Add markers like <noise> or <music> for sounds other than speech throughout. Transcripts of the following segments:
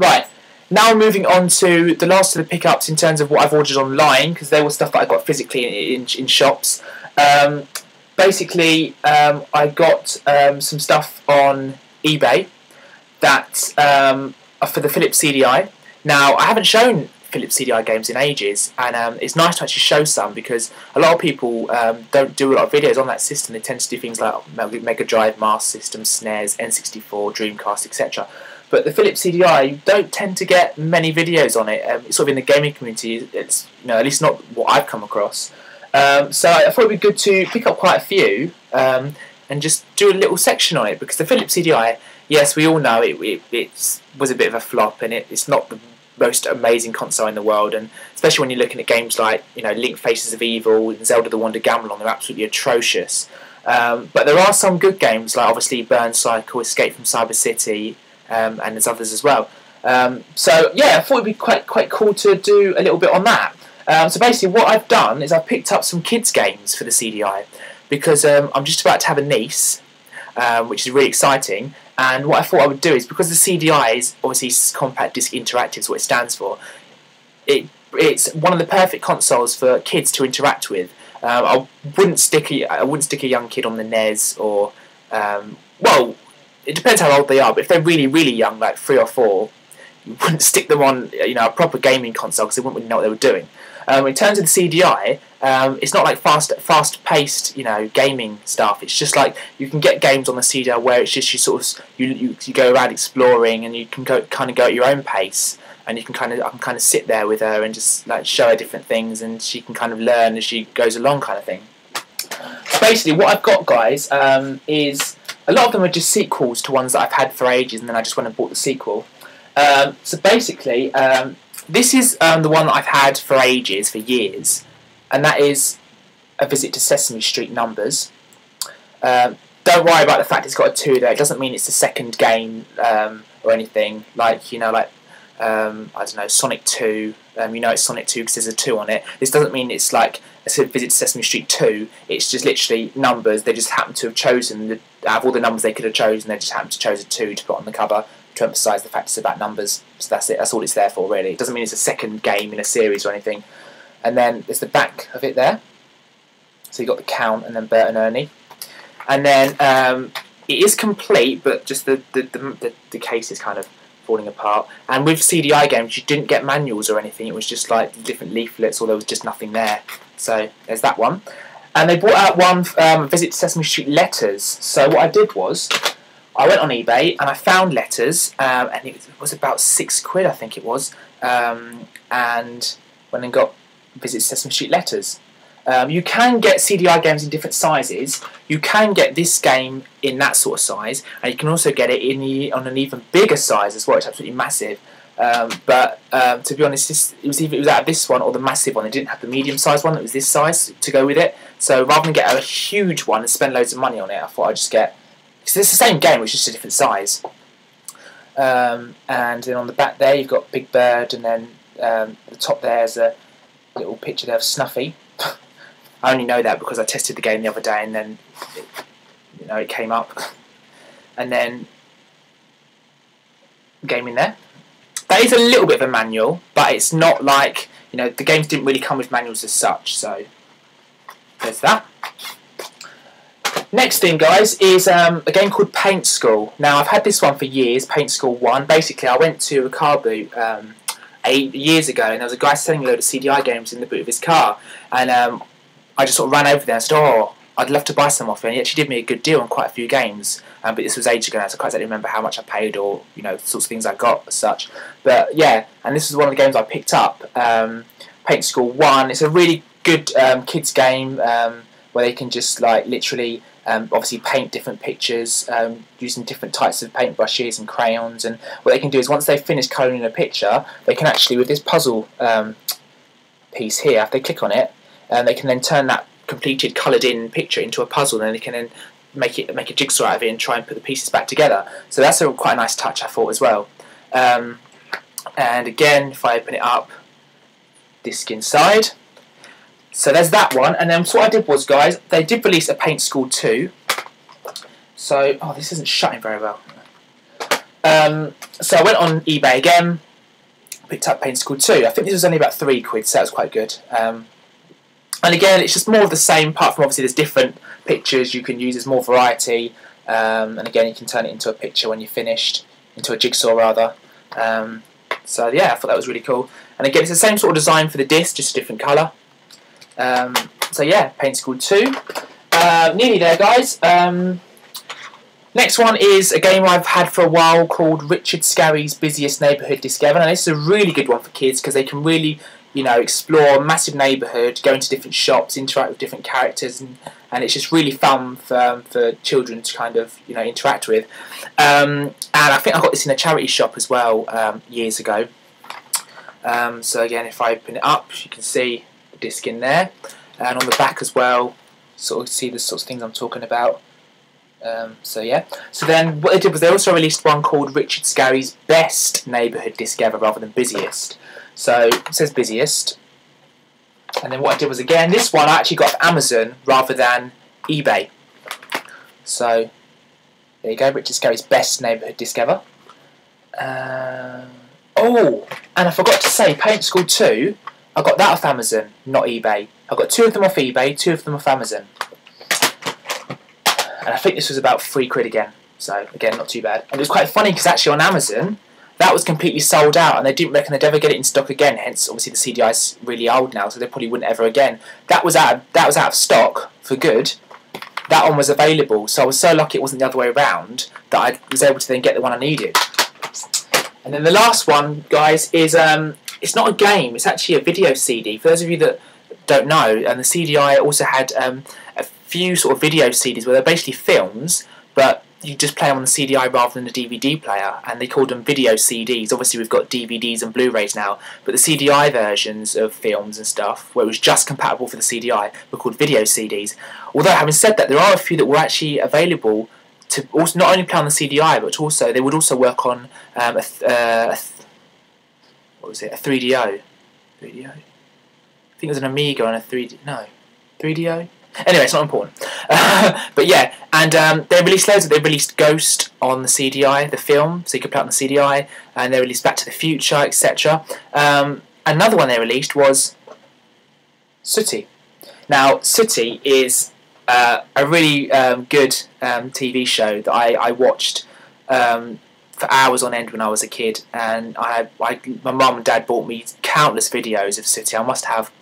Right. Now moving on to the last of the pickups in terms of what I've ordered online because they were stuff that I got physically in, in, in shops. Um, basically, um, I got um, some stuff on eBay that um, for the Philips CDI. Now, I haven't shown Philips CDI games in ages, and um, it's nice to actually show some because a lot of people um, don't do a lot of videos on that system. They tend to do things like Mega Drive, Master System, SNES, N64, Dreamcast, etc. But the Philips CDI, you don't tend to get many videos on it. Um, it's sort of in the gaming community. It's you know at least not what I've come across. Um, so I thought it'd be good to pick up quite a few um, and just do a little section on it because the Philips CDI, yes, we all know it, it, was a bit of a flop and it, it's not the most amazing console in the world. And especially when you're looking at games like you know Link Faces of Evil and Zelda: The Wand of Gamelon, they're absolutely atrocious. Um, but there are some good games like obviously Burn Cycle, Escape from Cyber City, um, and there's others as well. Um, so yeah, I thought it'd be quite quite cool to do a little bit on that. Um, so basically, what I've done is I've picked up some kids' games for the CDI because um, I'm just about to have a niece, um, which is really exciting. And what I thought I would do is because the CDI is obviously compact disc interactive, is what it stands for. It it's one of the perfect consoles for kids to interact with. Um, I wouldn't stick a, I wouldn't stick a young kid on the NES or um, well, it depends how old they are. But if they're really really young, like three or four, you wouldn't stick them on you know a proper gaming console because they wouldn't really know what they were doing. Um, in terms of the CDI, um, it's not like fast, fast-paced, you know, gaming stuff. It's just like you can get games on the CDI where it's just you sort of you, you, you go around exploring and you can go kind of go at your own pace, and you can kind of I can kind of sit there with her and just like show her different things, and she can kind of learn as she goes along, kind of thing. Basically, what I've got, guys, um, is a lot of them are just sequels to ones that I've had for ages, and then I just went and bought the sequel. Um, so basically, um, this is um, the one that I've had for ages, for years, and that is A Visit to Sesame Street numbers. Um, don't worry about the fact it's got a 2 there. It doesn't mean it's the second game um, or anything. Like, you know, like, um, I don't know, Sonic 2. Um, you know it's Sonic 2 because there's a 2 on it. This doesn't mean it's like a Visit to Sesame Street 2. It's just literally numbers. They just happen to have chosen, the, out of all the numbers they could have chosen, they just happened to a 2 to put on the cover to emphasise the fact it's about numbers. So that's it. That's all it's there for, really. It doesn't mean it's a second game in a series or anything. And then there's the back of it there. So you've got the count and then Bert and Ernie. And then um, it is complete, but just the, the, the, the, case is kind of falling apart. And with CDI games, you didn't get manuals or anything. It was just like different leaflets, or there was just nothing there. So there's that one. And they brought out one um, Visit Sesame Street letters. So what I did was I went on eBay and I found letters, um, and it was about six quid, I think it was, um, and went and got Visit Sesame Street letters. Um, you can get CDI games in different sizes. You can get this game in that sort of size, and you can also get it in the, on an even bigger size as well. It's absolutely massive. Um, but um, to be honest, this, it was either it was out of this one or the massive one. They didn't have the medium sized one that was this size to go with it. So rather than get a huge one and spend loads of money on it, I thought I'd just get because it's the same game, it's just a different size. Um, and then on the back there, you've got Big Bird, and then um, the top there's a little picture there of Snuffy. <laughs> I only know that because I tested the game the other day, and then it, you know it came up, <laughs> and then game in there. That is a little bit of a manual, but it's not like you know the games didn't really come with manuals as such. So there's that. Next thing, guys, is um, a game called Paint School. Now, I've had this one for years, Paint School 1. Basically, I went to a car boot um, eight years ago, and there was a guy selling a load of CDI games in the boot of his car. And um, I just sort of ran over there and said, oh, I'd love to buy some off you. And he actually did me a good deal on quite a few games. Um, but this was ages ago now, so I can't exactly remember how much I paid or, you know, sorts of things I got as such. But, yeah, and this is one of the games I picked up, um, Paint School 1. It's a really good um, kids game where they can just, like, literally um, obviously paint different pictures um, using different types of paintbrushes and crayons. And what they can do is once they've finished colouring a picture, they can actually, with this puzzle um, piece here, if they click on it, um, they can then turn that completed coloured in picture into a puzzle, and then they can then make it make a jigsaw out of it and try and put the pieces back together. So that's a quite a nice touch, I thought as well. Um, and again, if I open it up, disc inside. So there's that one, and then so what I did was, guys, they did release a Paint School 2. So, oh, this isn't shutting very well. Um, so I went on eBay again, picked up Paint School 2. I think this was only about three quid, so that was quite good. Um, and again, it's just more of the same, apart from obviously there's different pictures you can use, there's more variety. Um, and again, you can turn it into a picture when you're finished, into a jigsaw rather. Um, so yeah, I thought that was really cool. And again, it's the same sort of design for the disc, just a different colour. Um, so yeah, Paint School 2. Uh, nearly there, guys. Um, next one is a game I've had for a while called Richard Scarry's Busiest Neighbourhood Disc Ever. And this is a really good one for kids because they can really, you know, explore massive neighbourhood, go into different shops, interact with different characters, and, and it's just really fun for, um, for children to kind of, you know, interact with. Um, and I think I got this in a charity shop as well um, years ago. Um, so again, if I open it up, you can see the disc in there, and on the back as well, sort of see the sorts of things I'm talking about. Um, so yeah. So then what they did was they also released one called Richard Scarry's Best Neighbourhood Disc Ever rather than Busiest. So it says Busiest. And then what I did was again, this one I actually got off Amazon rather than eBay. So there you go, Richard Scarry's Best Neighbourhood Disc Ever. Um, oh, and I forgot to say, Paint School 2, I got that off Amazon, not eBay. I got two of them off eBay, two of them off Amazon. And I think this was about three quid again. So, again, not too bad. And it was quite funny because actually on Amazon, that was completely sold out and they didn't reckon they'd ever get it in stock again. Hence, obviously, the CDI is really old now, so they probably wouldn't ever again. That was out of, that was out of stock for good. That one was available, so I was so lucky it wasn't the other way around that I was able to then get the one I needed. And then the last one, guys, is um, it's not a game. It's actually a video CD. For those of you that don't know, and the CDI also had um, a few sort of video CDs where they're basically films, but you just play on the CDI rather than the DVD player, and they called them video CDs. Obviously, we've got DVDs and Blu-rays now, but the CDI versions of films and stuff, where it was just compatible for the CDI, were called video CDs. Although, having said that, there are a few that were actually available to also not only play on the CDI, but also they would also work on um, a, uh, a what was it? A 3DO. 3DO. I think it was an Amiga and a 3D. No, 3DO. Anyway, it's not important. <laughs> but yeah, and um, they released loads. Of, they released Ghost on the CDI, the film, so you could play it on the CDI, and they released Back to the Future, etc. Um, another one they released was Sooty. Now, Sooty is uh, a really um, good um, TV show that I, I watched um, for hours on end when I was a kid, and I, I my mum and dad bought me countless videos of Sooty. I must have,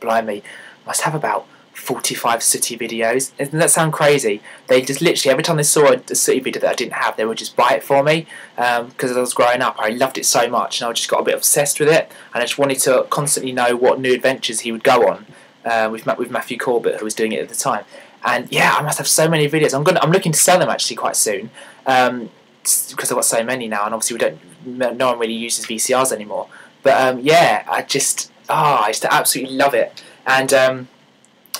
blimey, must have about 45 Sooty videos. Doesn't that sound crazy? They just literally, every time they saw a, Sooty video that I didn't have, they would just buy it for me. Because um, I was growing up, I loved it so much, and I just got a bit obsessed with it. And I just wanted to constantly know what new adventures he would go on uh, with, with Matthew Corbett, who was doing it at the time. And yeah, I must have so many videos. I'm going. I'm looking to sell them actually quite soon. Um, because I've got so many now, and obviously we don't. No one really uses VCRs anymore. But um, yeah, I just ah, oh, I used to absolutely love it, and um,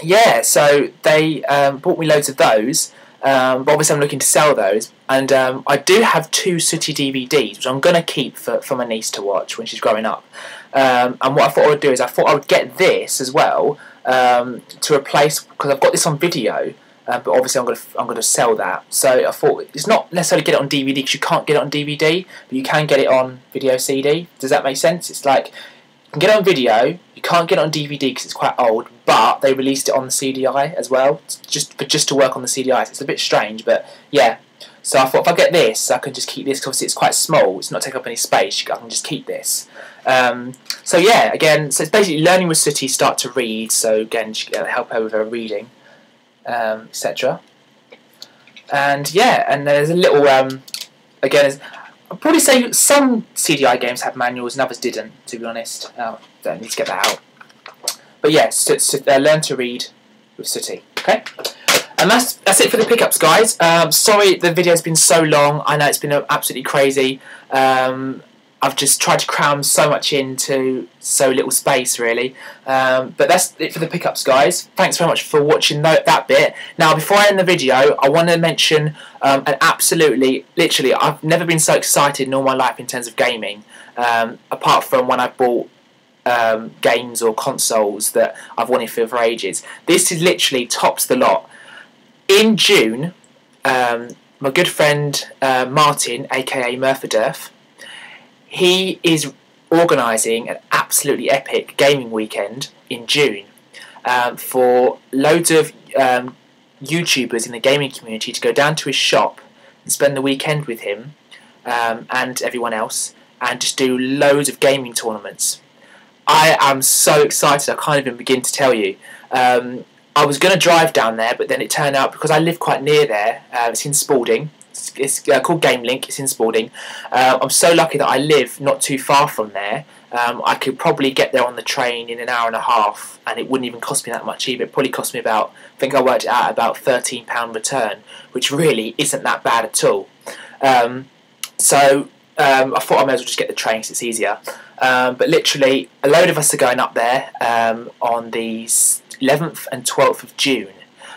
yeah, so they um, bought me loads of those. Um, but obviously, I'm looking to sell those, and um, I do have two Sooty DVDs, which I'm going to keep for, for my niece to watch when she's growing up. Um, and what I thought I would do is I thought I would get this as well to replace because I've got this on video. Uh, but obviously I'm going to I'm going to sell that. So I thought it's not necessarily get it on DVD because you can't get it on DVD, but you can get it on video CD. Does that make sense? It's like you can get it on video, you can't get it on DVD because it's quite old, but they released it on the CDI as well, just for just to work on the CDI. So it's a bit strange, but yeah. So I thought if I get this, I can just keep this because it's quite small. It's not taking up any space. I can just keep this. Um, so yeah, again, so it's basically learning with Sooty, start to read. So again, help her with her reading um, etc. And yeah, and there's a little um, again. I'd probably say some CDI games had manuals and others didn't. To be honest, oh, don't need to get that out. But yes, yeah, so, so, uh, learn to read with Sooty. Okay. And that's that's it for the pickups, guys. Um, sorry the video's been so long. I know it's been absolutely crazy. Um, I've just tried to cram so much into so little space, really. Um, but that's it for the pickups, guys. Thanks very much for watching that, that bit. Now, before I end the video, I want to mention um, an absolutely, literally, I've never been so excited in all my life in terms of gaming, um, apart from when I bought um, games or consoles that I've wanted for, for ages. This is literally tops the lot. In June, um, my good friend uh, Martin, aka Murphadurf, he is organising an absolutely epic gaming weekend in June um, for loads of um, YouTubers in the gaming community to go down to his shop and spend the weekend with him um, and everyone else and just do loads of gaming tournaments. I am so excited, I can't even begin to tell you. Um, I was going to drive down there, but then it turned out because I live quite near there, uh, it's in Spalding. It's, it's uh, called Game Link. It's in Spalding. Uh, I'm so lucky that I live not too far from there. Um, I could probably get there on the train in an hour and a half, and it wouldn't even cost me that much either. It probably cost me about, I think I worked it out about thirteen pound return, which really isn't that bad at all. Um, so um, I thought I may as well just get the train because it's easier. Um, but literally, a load of us are going up there um, on the 11th and 12th of June.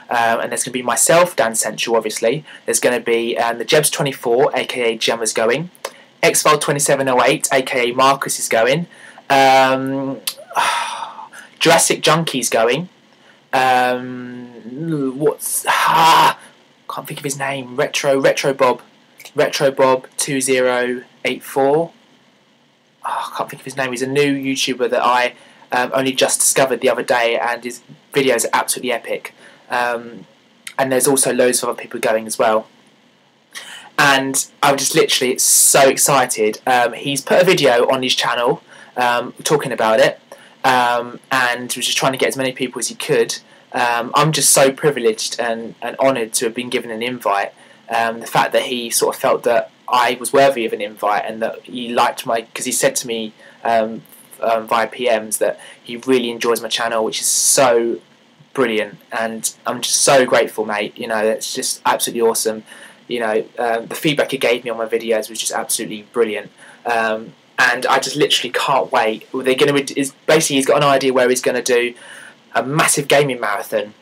Um, and there's going to be myself, Dan Central, obviously. There's going to be um, the Jebs24, aka Gemma's going. Xfile 2708, aka Marcus is going. Um, <sighs> Jurassic Junkie's going. Um, what's ah, can't think of his name. Retro Retro Bob, Retro Bob 2084. Oh, I can't think of his name. He's a new YouTuber that I um, only just discovered the other day, and his videos are absolutely epic. Um, and there's also loads of other people going as well. And I'm just literally so excited. Um, he's put a video on his channel um, talking about it, um, and was just trying to get as many people as he could. Um, I'm just so privileged and, and honoured to have been given an invite. the fact that he sort of felt that I was worthy of an invite and that he liked my because he said to me um, um, via PMs that he really enjoys my channel, which is so brilliant. And I'm just so grateful, mate. You know, it's just absolutely awesome. You know, um, the feedback he gave me on my videos was just absolutely brilliant. Um, and I just literally can't wait. They're going to basically he's got an idea where he's going to do a massive gaming marathon.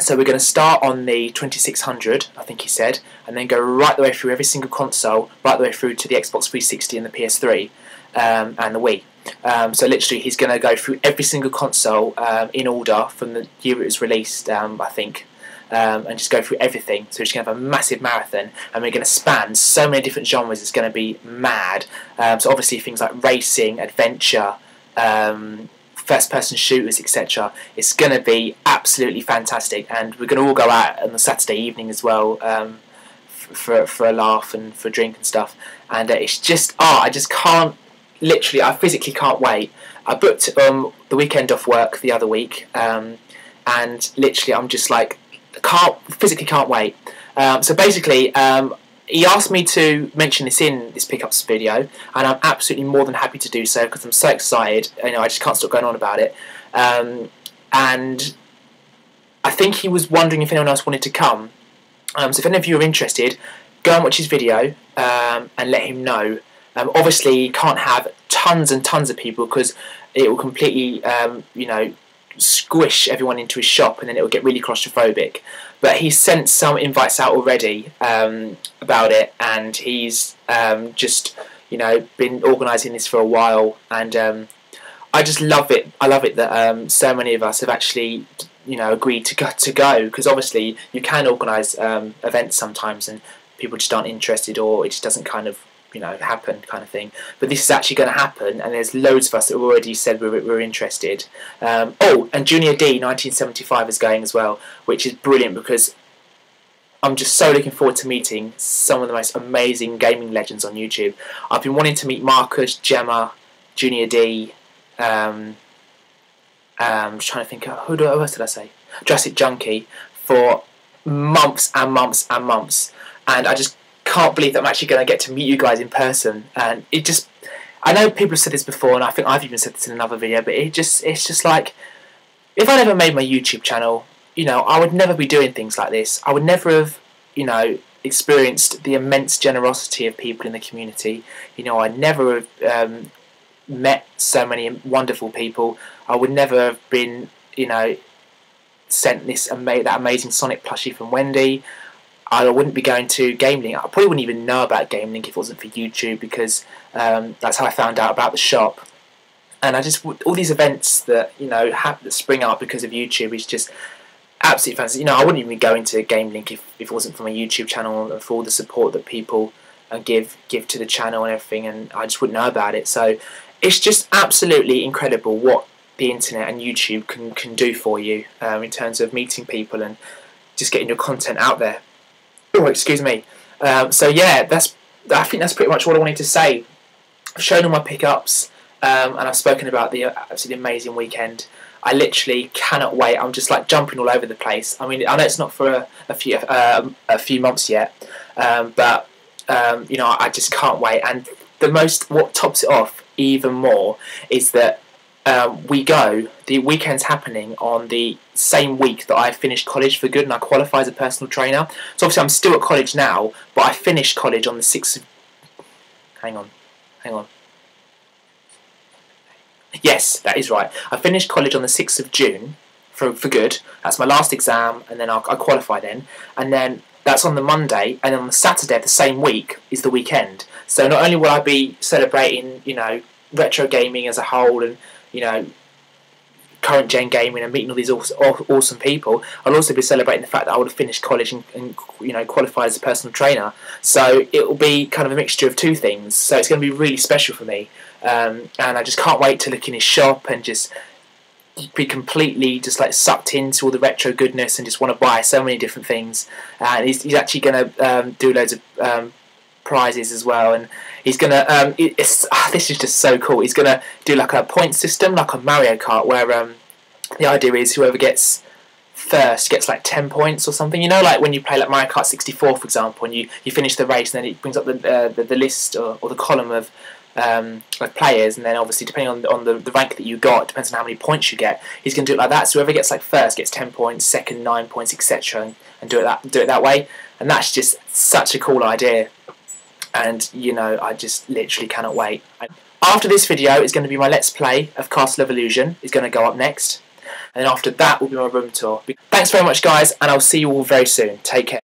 So we're going to start on the 2600, I think he said, and then go right the way through every single console, right the way through to the Xbox 360 and the PS3 um, and the Wii. Um, so literally, he's going to go through every single console um, in order from the year it was released, um, I think, um, and just go through everything. So just going to have a massive marathon, and we're going to span so many different genres. It's going to be mad. Um, so obviously, things like racing, adventure. Um, first-person shooters, etc. It's going to be absolutely fantastic, and we're going to all go out on the Saturday evening as well for for a laugh and for a drink and stuff. And uh, it's just, oh, I just can't literally, I physically can't wait. I booked um, the weekend off work the other week, um, and literally, I'm just like, can't physically can't wait. Um, so basically, um, he asked me to mention this in this pickups video, and I'm absolutely more than happy to do so because I'm so excited. You know, I just can't stop going on about it. Um, and I think he was wondering if anyone else wanted to come. Um, so if any of you are interested, go and watch his video and let him know um, obviously, you can't have tons and tons of people because it will completely, um, you know, squish everyone into his shop, and then it would get really claustrophobic. But he's sent some invites out already um, about it, and he's um, just, you know, been organising this for a while, and um, I just love it. I love it that um, so many of us have actually, you know, agreed to go to go because obviously you can organise events sometimes, and people just aren't interested, or it just doesn't kind of you know happen kind of thing but this is actually going to happen and there's loads of us that already said we're, we're interested um, oh and junior d 1975 is going as well which is brilliant because I'm just so looking forward to meeting some of the most amazing gaming legends on YouTube. I've been wanting to meet Marcus, Gemma, Junior D. Um, um, trying to think, who, do, else did I say? Jurassic Junkie for months and months and months, and I just can't believe that I'm actually going to get to meet you guys in person. And it just, I know people have said this before, and I think I've even said this in another video, but it just, it's just like, if I never made my YouTube channel, you know, I would never be doing things like this. I would never have, you know, experienced the immense generosity of people in the community. You know, I never have um, met so many wonderful people. I would never have been, you know, sent this ama- that amazing Sonic plushie from Wendy. I wouldn't be going to GameLink. I probably wouldn't even know about GameLink if it wasn't for YouTube because um, that's how I found out about the shop. And I just all these events that you know have, that spring up because of YouTube is just absolutely fantastic. You know, I wouldn't even go into Game Link if, if it wasn't for my YouTube channel and for all the support that people uh, give give to the channel and everything, and I just wouldn't know about it. So it's just absolutely incredible what the internet and YouTube can can do for you um, in terms of meeting people and just getting your content out there. Oh, excuse me. Um, so yeah, that's I think that's pretty much what I wanted to say. I've shown all my pickups, um, and I've spoken about the absolutely amazing weekend. I literally cannot wait. I'm just like jumping all over the place. I mean, I know it's not for a, a few um, a few months yet, um, but um, you know, I just can't wait. And the most what tops it off even more is that um, we go. The weekend's happening on the same week that I finished college for good and I qualify as a personal trainer. So obviously I'm still at college now, but I finished college on the sixth. Of, hang on, hang on. Yes, that is right. I finished college on the 6th of June for, for good. That's my last exam, and then I'll, I qualify then. And then that's on the Monday, and on the Saturday of the same week is the weekend. So not only will I be celebrating, you know, retro gaming as a whole and, you know, current gen gaming and meeting all these awesome, people, I'll also be celebrating the fact that I would have finished college and, and, you know qualified as a personal trainer. So it will be kind of a mixture of two things. So it's going to be really special for me, um, and I just can't wait to look in his shop and just be completely just like sucked into all the retro goodness and just want to buy so many different things. And he's, he's actually going to um, do loads of um, prizes as well, and he's gonna. Um, it's ah, this is just so cool. He's gonna do like a point system, like on Mario Kart, where um, the idea is whoever gets first gets like 10 points or something you know like when you play like Mario Kart 64 for example and you, you finish the race and then it brings up the, uh, the, the, list or, or the column of, um, of players and then obviously depending on, on the, the rank that you got depends on how many points you get he's going to do it like that so whoever gets like first gets 10 points second 9 points etc and, and do it that do it that way and that's just such a cool idea and you know I just literally cannot wait. After this video is going to be my Let's Play of Castle of Illusion, is going to go up next, and then after that will be my room tour. Thanks very much guys, and I'll see you all very soon. Take care.